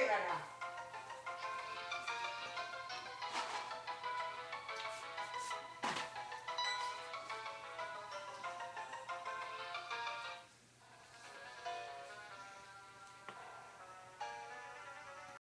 ಬೇಡ